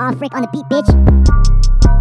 Frick on the beat, bitch.